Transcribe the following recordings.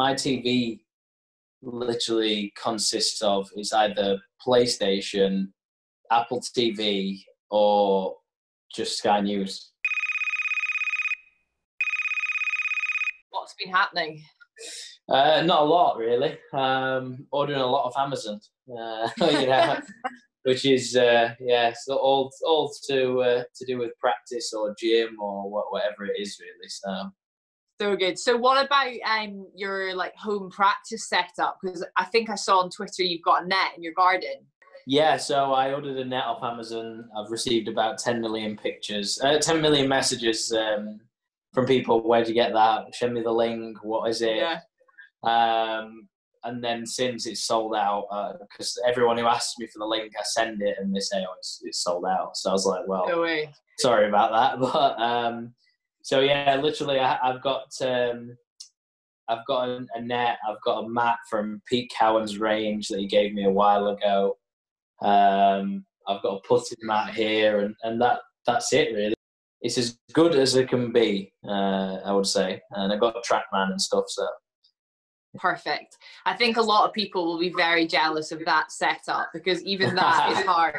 my TV literally consists of is either PlayStation, Apple TV, or just Sky News. What's been happening? Uh, not a lot, really. Um, ordering a lot of Amazon, uh, you know, which is uh, yeah, so all all to uh, to do with practice or gym or whatever it is, really. So so good. So what about um your like home practice setup? Because I think I saw on Twitter you've got a net in your garden. Yeah, so I ordered a net off Amazon. I've received about 10 million pictures, uh, 10 million messages um, from people. Where'd you get that? Send me the link. What is it? Yeah. Um, and then since it's sold out, because uh, everyone who asks me for the link, I send it and they say, oh, it's, it's sold out. So I was like, well, no way. sorry about that. But um, so yeah, literally, I, have got um, I've got a, a, net. I've got a mat from Pete Cowan's range that he gave me a while ago. Um, I've got a putting mat here, and, and that that's it really. It's as good as it can be, uh, I would say. And I've got a TrackMan and stuff, so perfect. I think a lot of people will be very jealous of that setup because even that is hard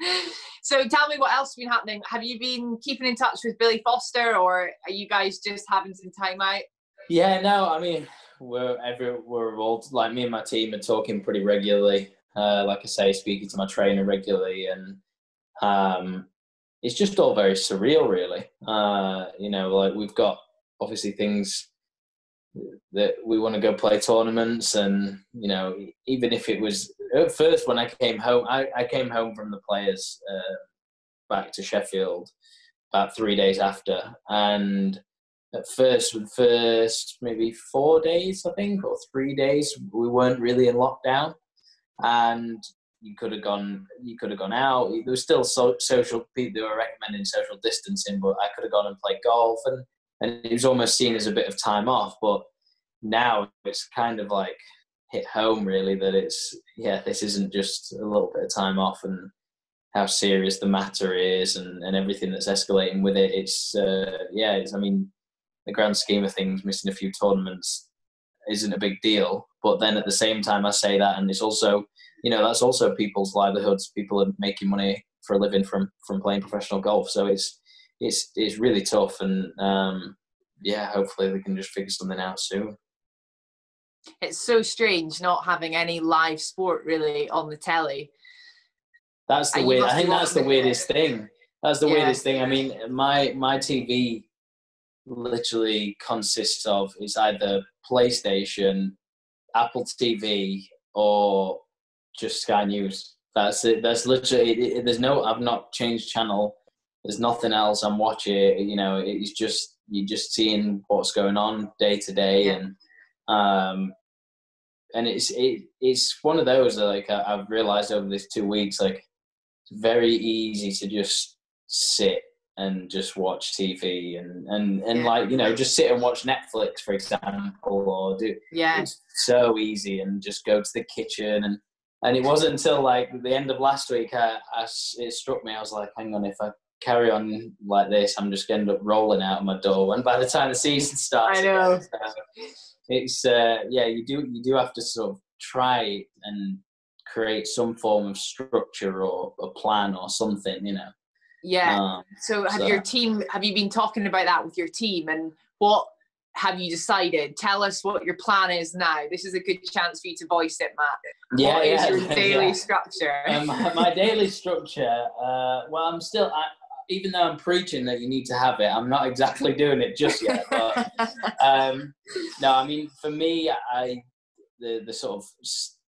so tell me what else has been happening. Have you been keeping in touch with Billy Foster, or are you guys just having some time out? Yeah, no, I mean we're every we're all like me and my team are talking pretty regularly. Uh, like I say, speaking to my trainer regularly, and um, it's just all very surreal, really. Uh, you know, like we've got obviously things that we want to go play tournaments, and you know, even if it was at first when I came home, I, I came home from the players uh, back to Sheffield about three days after, and at first, the first maybe four days, I think, or three days, we weren't really in lockdown, and you could have gone, you could have gone out. There was still so, social people were recommending social distancing, but I could have gone and played golf, and and it was almost seen as a bit of time off. But now it's kind of like hit home really that it's yeah this isn't just a little bit of time off and how serious the matter is and, and everything that's escalating with it. It's uh, yeah it's i mean the grand scheme of things missing a few tournaments isn't a big deal but then at the same time i say that and it's also you know that's also people's livelihoods. People are making money for a living from from playing professional golf. So it's it's it's really tough and um yeah hopefully they can just figure something out soon it's so strange not having any live sport really on the telly. That's the weird. I think that's the weirdest thing. That's the yeah. weirdest thing. I mean, my my TV literally consists of is either PlayStation, Apple TV, or just Sky News. That's it. That's literally. It, it, there's no. I've not changed channel. There's nothing else I'm watching. You know, it's just you're just seeing what's going on day to day, yeah. and um, and it's it, it's one of those that like I, have realized over these two weeks, like it's very easy to just sit and just watch TV and and and like you know just sit and watch Netflix for example or do yeah. it's so easy and just go to the kitchen. And and it wasn't until like the end of last week I, I it struck me I was like hang on if I carry on like this I'm just going to end up rolling out of my door. And by the time the season starts I know. again, it's uh, yeah, you do you do have to sort of try and create some form of structure or a plan or something, you know. Yeah. Um, so have so. your team have you been talking about that with your team and what have you decided? Tell us what your plan is now. This is a good chance for you to voice it, Matt. Yeah, what yeah, is your daily yeah. structure? Um, my daily structure. Uh, well, I'm still. I, even though I'm preaching that you need to have it, I'm not exactly doing it just yet. But um, no, I mean, for me, I the the sort of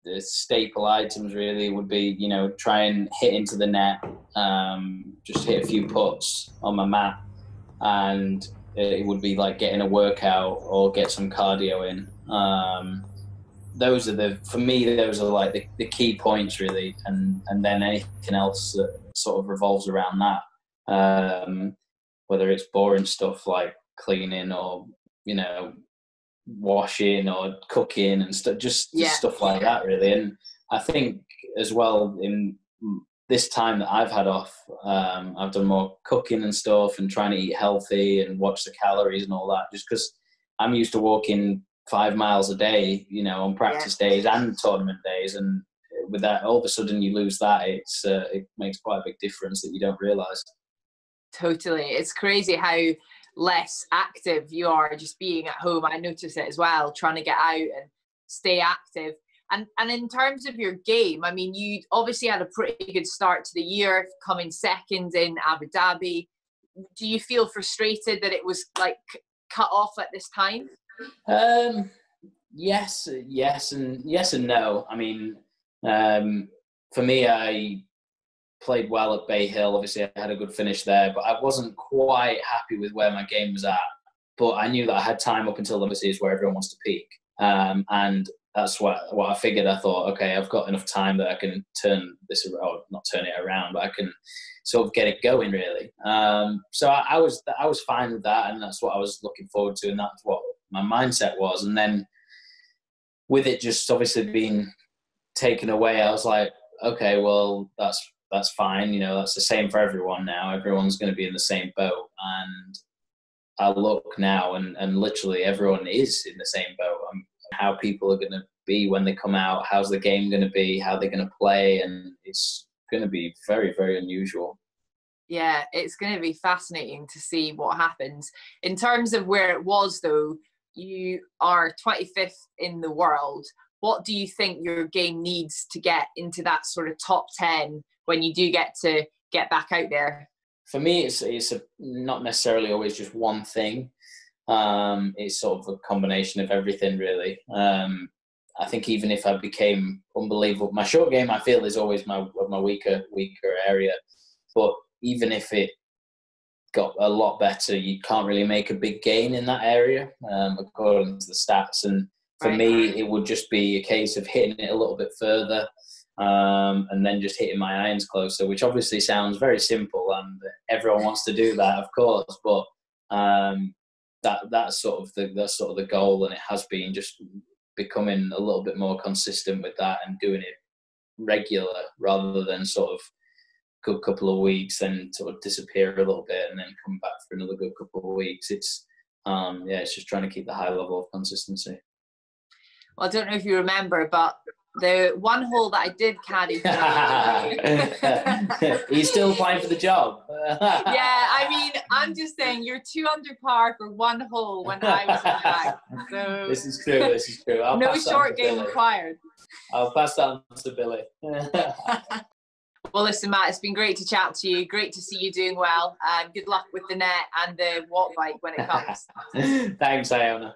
the staple items really would be, you know, try and hit into the net, um, just hit a few putts on my mat, and it would be like getting a workout or get some cardio in. Um, those are the for me those are like the, the key points really and and then anything else that sort of revolves around that um, whether it's boring stuff like cleaning or you know washing or cooking and stuff, just, yeah. stuff like that really. And I think as well in this time that I've had off, um, I've done more cooking and stuff and trying to eat healthy and watch the calories and all that. Just because I'm used to walking five miles a day, you know, on practice yeah. days and tournament days, and with that, all of a sudden you lose that. It's uh, it makes quite a big difference that you don't realise. Totally, it's crazy how less active you are just being at home. I notice it as well, trying to get out and stay active. And and in terms of your game, I mean, you obviously had a pretty good start to the year, coming second in Abu Dhabi. Do you feel frustrated that it was like cut off at this time? Um, yes, yes, and yes and no. I mean, um, for me, I played well at Bay Hill. Obviously, I had a good finish there, but I wasn't quite happy with where my game was at. But I knew that I had time up until obviously is where everyone wants to peak. Um, and that's what what I figured. I thought, okay, I've got enough time that I can turn this around, not turn it around, but I can sort of get it going really. Um, so I, I, was I was fine with that, and that's what I was looking forward to, and that's what my mindset was. And then with it just obviously being taken away, I was like, okay, well that's that's fine. You know, that's the same for everyone now. Everyone's going to be in the same boat, and I look now, and and literally everyone is in the same boat. I'm, how people are going to be when they come out, how's the game going to be, how they're going to play, and it's going to be very, very unusual. Yeah, it's going to be fascinating to see what happens. In terms of where it was, though, you are 25th in the world. What do you think your game needs to get into that sort of top 10 when you do get to get back out there? For me, it's, it's a, not necessarily always just one thing. Um, it's sort of a combination of everything, really. Um, I think even if I became unbelievable, my short game I feel is always my my weaker weaker area. But even if it got a lot better, you can't really make a big gain in that area um, according to the stats. And for right. me, it would just be a case of hitting it a little bit further. Um, and then just hitting my irons closer, which obviously sounds very simple, and everyone wants to do that, of course. But um, that that's sort of the that's sort of the goal, and it has been just becoming a little bit more consistent with that and doing it regular rather than sort of good couple of weeks and sort of disappear a little bit and then come back for another good couple of weeks. It's um yeah, it's just trying to keep the high level of consistency. Well, I don't know if you remember, but the one hole that I did caddy. He's still applying for the job. yeah, I mean, I'm just saying you're two under par for one hole when I was in the back. So this is true. This is true. I'll no short game Billy. required. I'll pass that on to Billy. well, listen, Matt, it's been great to chat to you. Great to see you doing well. Um, good luck with the net and the Wattbike when it comes. Thanks, Iona.